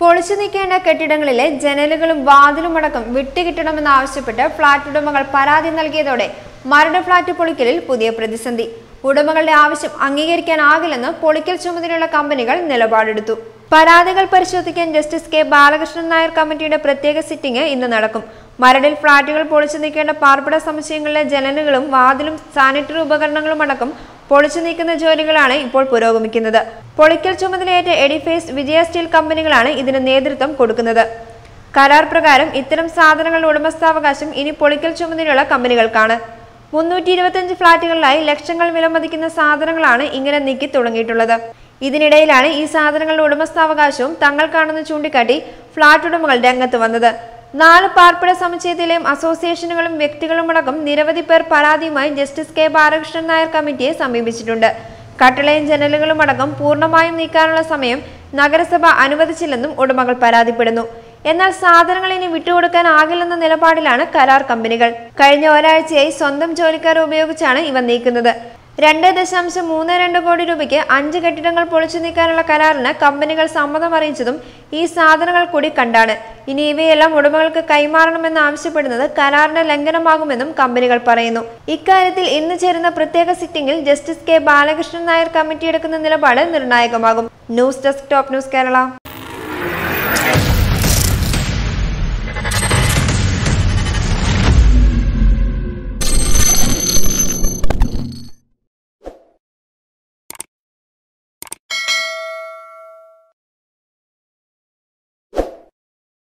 പൊളിച്ചു നീക്കേണ്ട കെട്ടിടങ്ങളിലെ ജനലുകളും വാതിലും അടക്കം വിട്ടുകിട്ടണമെന്നാവശ്യപ്പെട്ട് ഫ്ളാറ്റ് ഉടമകൾ പരാതി നൽകിയതോടെ മരട് ഫ്ളാറ്റ് പൊളിക്കലിൽ പുതിയ പ്രതിസന്ധി. ഉടമകളുടെ ആവശ്യം അംഗീകരിക്കാനാകില്ലെന്ന് പൊളിക്കൽ ചുമതലയുള്ള കമ്പനികൾ നിലപാടെടുത്തു. പരാതികൾ പരിശോധിക്കാൻ ജസ്റ്റിസ് കെ. ബാലകൃഷ്ണൻ നായർ കമ്മിറ്റിയുടെ പ്രത്യേക സിറ്റിംഗ് ഇന്ന് നടക്കും. മരടിൽ ഫ്ളാറ്റുകൾ പൊളിച്ചു നീക്കേണ്ട പാർപ്പിട സമുച്ചയങ്ങളിലെ ജനലുകളും വാതിലും സാനിറ്ററി ഉപകരണങ്ങളും അടക്കം പൊളിച്ചു നീക്കുന്ന ജോലികളാണ് ഇപ്പോൾ പുരോഗമിക്കുന്നത്. പൊളിക്കൽ ചുമതലയേറ്റ എഡിഫേസ് വിജയ സ്റ്റീൽ കമ്പനികളാണ് ഇതിന് നേതൃത്വം കൊടുക്കുന്നത്. കരാർ പ്രകാരം ഇത്തരം സാധനങ്ങളുടെ ഉടമസ്ഥാവകാശം ഇനി പൊളിക്കൽ ചുമതലയുള്ള കമ്പനികൾക്കാണ്. മുന്നൂറ്റി ഇരുപത്തിയഞ്ച് ഫ്ളാറ്റുകളിലായി ലക്ഷങ്ങൾ വിലമതിക്കുന്ന സാധനങ്ങളാണ് ഇങ്ങനെ നീക്കി തുടങ്ങിയിട്ടുള്ളത്. ഇതിനിടയിലാണ് ഈ സാധനങ്ങളുടെ ഉടമസ്ഥാവകാശവും തങ്ങൾക്കാണെന്ന് ചൂണ്ടിക്കാട്ടി ഫ്ളാറ്റ് ഉടമകൾ രംഗത്ത് വന്നത്. നാല് പാർപ്പിട സമുച്ചയത്തിലെയും അസോസിയേഷനുകളും വ്യക്തികളുമടക്കം നിരവധി പേർ പരാതിയുമായി ജസ്റ്റിസ് കെ ബാലകൃഷ്ണൻ നായർ കമ്മിറ്റിയെ സമീപിച്ചിട്ടുണ്ട്. കട്ടളയും ജനലുകളുമടക്കം പൂർണമായും നീക്കാനുള്ള സമയം നഗരസഭ അനുവദിച്ചില്ലെന്നും ഉടമകൾ പരാതിപ്പെടുന്നു. എന്നാൽ സാധനങ്ങൾ ഇനി വിട്ടുകൊടുക്കാനാകില്ലെന്ന നിലപാടിലാണ് കരാർ കമ്പനികൾ. കഴിഞ്ഞ ഒരാഴ്ചയായി സ്വന്തം ജോലിക്കാർ ഉപയോഗിച്ചാണ് ഇവ നീക്കുന്നത്. രണ്ട് ദശാംശം മൂന്ന് രണ്ട് കോടി രൂപയ്ക്ക് അഞ്ച് കെട്ടിടങ്ങൾ പൊളിച്ചു നീക്കാനുള്ള കരാറിന് കമ്പനികൾ സമ്മതം അറിയിച്ചതും ഈ സാധനങ്ങൾ കൂടി കണ്ടാണ്. ഇനി ഇവയെല്ലാം ഉടമകൾക്ക് കൈമാറണമെന്ന് ആവശ്യപ്പെടുന്നത് കരാറിന്റെ ലംഘനമാകുമെന്നും കമ്പനികൾ പറയുന്നു. ഇക്കാര്യത്തിൽ ഇന്ന് ചേരുന്ന പ്രത്യേക സിറ്റിംഗിൽ justice K Balakrishnan Nair committee എടുക്കുന്ന നിലപാട് നിർണായകമാകും. News desk top news Kerala.